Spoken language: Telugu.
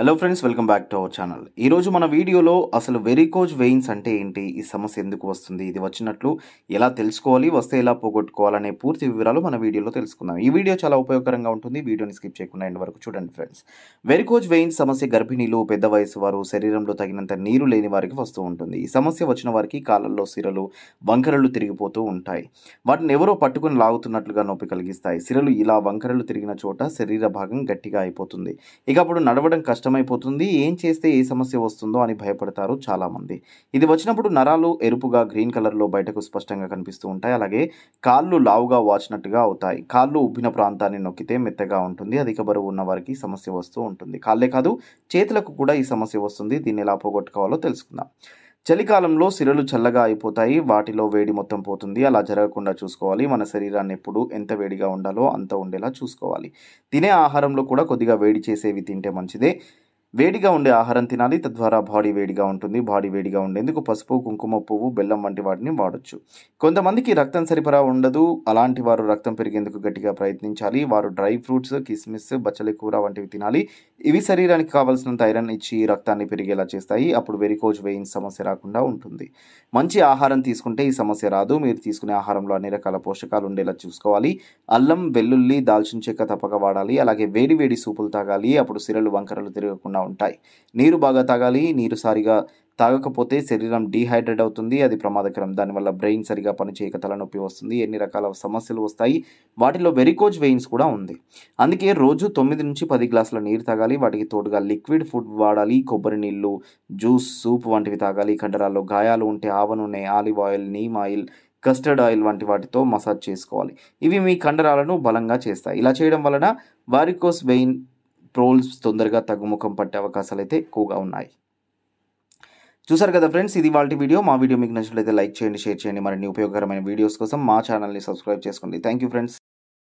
Hello friends welcome back to our channel ఈరోజు మన వీడియోలో అసలు వెరికోజ్ వెయిన్స్ అంటే ఏంటి? ఈ సమస్య ఎందుకు వస్తుంది? ఇది వచ్చినట్లు ఎలా తెలుసుకోవాలి? వస్తే ఎలా పోగొట్టుకోవాలనే పూర్తి వివరాలు మన వీడియోలో తెలుసుకుందాం. ఈ వీడియో చాలా ఉపయోగకరంగా ఉంటుంది. వీడియోని స్కిప్ చేయకుండా ఎండ్ వరకు చూడండి ఫ్రెండ్స్ వెరికోజ్ వెయిన్స్ సమస్య గర్భిణీలు పెద్ద వయసు వారు శరీరంలో తగినంత నీరు లేని వారికి వస్తూ ఉంటుంది. ఈ సమస్య వచ్చిన వారికి కాళ్ళల్లో సిరలు వంకరలు తిరిగిపోతూ ఉంటాయి. వాటిని ఎవరో పట్టుకుని లాగుతున్నట్లుగా నొప్పి కలిగిస్తాయి. సిరలు ఇలా వంకరలు తిరిగిన చోట శరీర భాగం గట్టిగా అయిపోతుంది. ఇక అప్పుడు నడవడం కష్టం కష్టమైపోతుంది ఏం చేస్తే ఏ సమస్య వస్తుందో అని భయపడతారు చాలామంది. ఇది వచ్చినప్పుడు నరాలు ఎరుపుగా గ్రీన్ కలర్లో బయటకు స్పష్టంగా కనిపిస్తూ ఉంటాయి. అలాగే కాళ్ళు లావుగా వాచినట్టుగా అవుతాయి. కాళ్ళు ఉబ్బిన ప్రాంతాన్ని నొక్కితే మెత్తగా ఉంటుంది. అధిక బరువు ఉన్న వారికి సమస్య వస్తూ ఉంటుంది. కాళ్ళే కాదు చేతులకు కూడా ఈ సమస్య వస్తుంది. దీన్ని ఎలా పోగొట్టుకోవాలో తెలుసుకుందాం. చలికాలంలో సిరలు చల్లగా అయిపోతాయి. వాటిలో వేడి మొత్తం పోతుంది. అలా జరగకుండా చూసుకోవాలి. మన శరీరాన్ని ఎప్పుడు ఎంత వేడిగా ఉండాలో అంత ఉండేలా చూసుకోవాలి. తినే ఆహారంలో కూడా కొద్దిగా వేడి చేసేవి తింటే మంచిదే. వేడిగా ఉండే ఆహారం తినాలి తద్వారా బాడీ వేడిగా ఉంటుంది. బాడీ వేడిగా ఉండేందుకు పసుపు కుంకుమ పువ్వు బెల్లం వంటి వాటిని వాడొచ్చు. కొంతమందికి రక్తం సరిపడా ఉండదు. అలాంటి వారు రక్తం పెరిగేందుకు గట్టిగా ప్రయత్నించాలి. వారు డ్రై ఫ్రూట్స్ కిస్మిస్ బచ్చలి కూర వంటివి తినాలి. ఇవి శరీరానికి కావాల్సినంత ఐరన్ ఇచ్చి రక్తాన్ని పెరిగేలా చేస్తాయి. అప్పుడు వెరికోజ్ వెయిన్స్ సమస్య రాకుండా ఉంటుంది. మంచి ఆహారం తీసుకుంటే ఈ సమస్య రాదు. మీరు తీసుకునే ఆహారంలో అన్ని రకాల పోషకాలు ఉండేలా చూసుకోవాలి. అల్లం వెల్లుల్లి దాల్చిన చెక్క తప్పక వాడాలి. అలాగే వేడి వేడి సూపులు తాగాలి. అప్పుడు సిరలు వంకరలు తిరగకుండా ఉంటాయి. నీరు బాగా తాగాలి నీరు సారిగా తాగకపోతే శరీరం డీహైడ్రేట్ అవుతుంది అది ప్రమాదకరం. దానివల్ల బ్రెయిన్ సరిగా పనిచేయక తలనొప్పి వస్తుంది ఎన్ని రకాల సమస్యలు వస్తాయి వాటిలో వెరికోజ్ వెయిన్స్ కూడా ఉంది. అందుకే రోజు తొమ్మిది నుంచి పది గ్లాసుల నీరు తాగాలి వాటికి తోడుగా లిక్విడ్ ఫుడ్ వాడాలి కొబ్బరి నీళ్ళు జ్యూస్ సూప్ వంటివి తాగాలి కండరాల్లో గాయాలు ఉంటే ఆవ నూనె olive oil neem oil castor oil వంటి వాటితో మసాజ్ చేసుకోవాలి. ఇవి మీ కండరాలను బలంగా చేస్తాయి. ఇలా చేయడం వలన వారికోస్ వెయిన్ ప్రోల్స్ తొందరగా తగ్గుముఖం పట్టే అవకాశాలు అయితే ఎక్కువగా ఉన్నాయి. చూసారు కదా ఫ్రెండ్స్ ఇది వాళ్ళ వీడియో. మా వీడియో మీకు నచ్చినట్లయితే లైక్ చేయండి షేర్ చేయండి. మరిన్ని ఉపయోగకరమైన వీడియోస్ కోసం మా ఛానల్ని సబ్స్క్రైబ్ చేసుకోండి. Thank you friends.